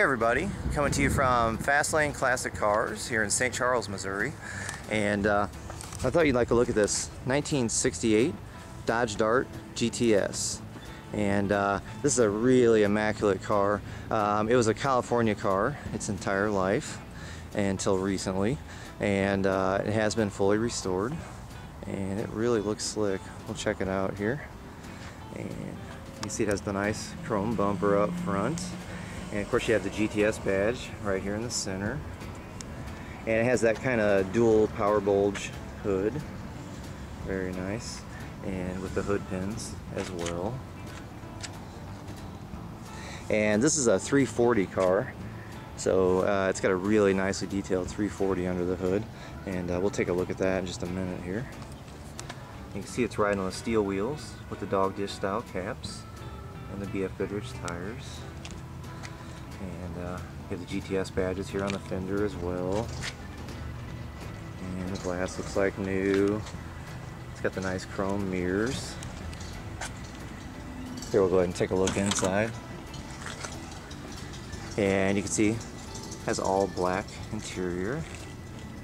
everybody. Coming to you from Fast Lane Classic Cars here in St. Charles, Missouri. And uh, I thought you'd like to look at this 1968 Dodge Dart GTS. And uh, this is a really immaculate car. Um, it was a California car its entire life until recently. And uh, it has been fully restored. And it really looks slick. We'll check it out here. And you see it has the nice chrome bumper up front. And of course you have the GTS badge right here in the center. And it has that kind of dual power bulge hood. Very nice. And with the hood pins as well. And this is a 340 car. So uh, it's got a really nicely detailed 340 under the hood. And uh, we'll take a look at that in just a minute here. You can see it's riding on the steel wheels with the dog dish style caps and the BF Goodrich tires. And uh, have the GTS badges here on the fender as well. And the glass looks like new. It's got the nice chrome mirrors. Here we'll go ahead and take a look inside. And you can see has all black interior.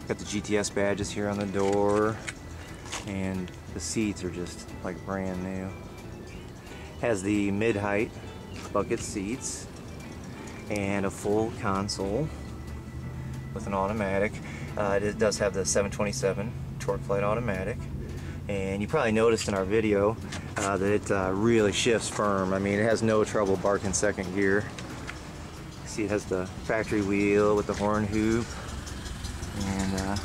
Got the GTS badges here on the door and the seats are just like brand new. Has the mid-height bucket seats and a full console with an automatic. Uh, it does have the 727 torque TorqueFlite automatic and you probably noticed in our video uh, that it uh, really shifts firm. I mean it has no trouble barking second gear. See it has the factory wheel with the horn hoop and uh,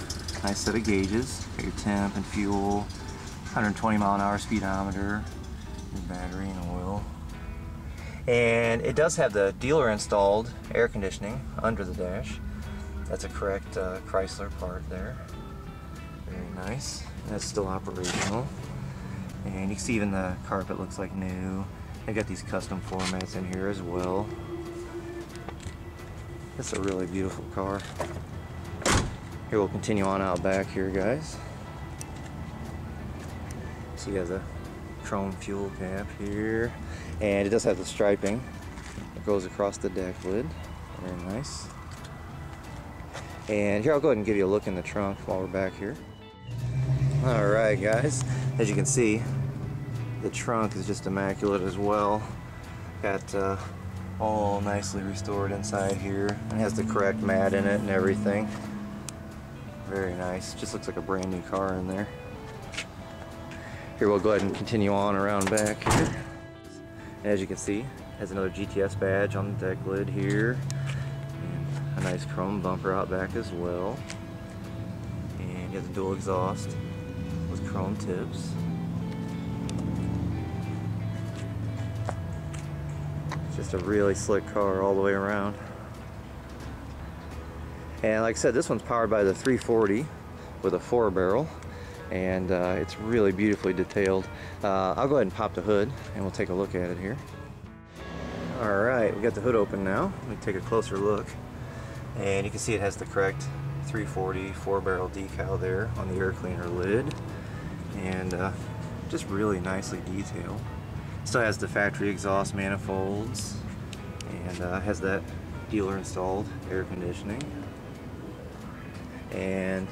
nice set of gauges. Got your temp and fuel, 120 mile an hour speedometer, your battery and oil. And it does have the dealer installed air conditioning under the dash. That's a correct uh, Chrysler part there. Very nice. That's still operational. And you can see even the carpet looks like new. They got these custom floor mats in here as well. It's a really beautiful car. Here we'll continue on out back here guys. So you have the chrome fuel cap here and it does have the striping that goes across the deck lid. Very nice. And here I'll go ahead and give you a look in the trunk while we're back here. Alright guys, as you can see the trunk is just immaculate as well. Got uh, all nicely restored inside here. It has the correct mat in it and everything. Very nice. Just looks like a brand new car in there. Here we'll go ahead and continue on around back here. And as you can see, has another GTS badge on the deck lid here. And a nice chrome bumper out back as well. And you have the dual exhaust with chrome tips. Just a really slick car all the way around. And like I said, this one's powered by the 340 with a four barrel and uh, it's really beautifully detailed. Uh, I'll go ahead and pop the hood and we'll take a look at it here. All right, we got the hood open now. Let me take a closer look. And you can see it has the correct 340 four barrel decal there on the air cleaner lid. And uh, just really nicely detailed. Still has the factory exhaust manifolds and uh, has that dealer installed air conditioning and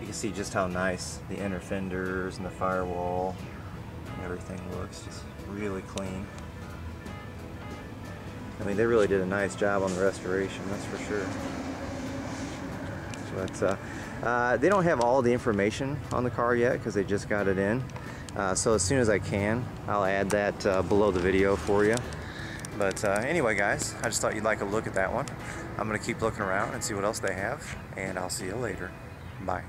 you can see just how nice the inner fenders and the firewall and everything looks just really clean. I mean they really did a nice job on the restoration that's for sure. But uh, uh, they don't have all the information on the car yet because they just got it in. Uh, so as soon as I can I'll add that uh, below the video for you but uh, anyway guys I just thought you'd like a look at that one. I'm gonna keep looking around and see what else they have and I'll see you later. Bye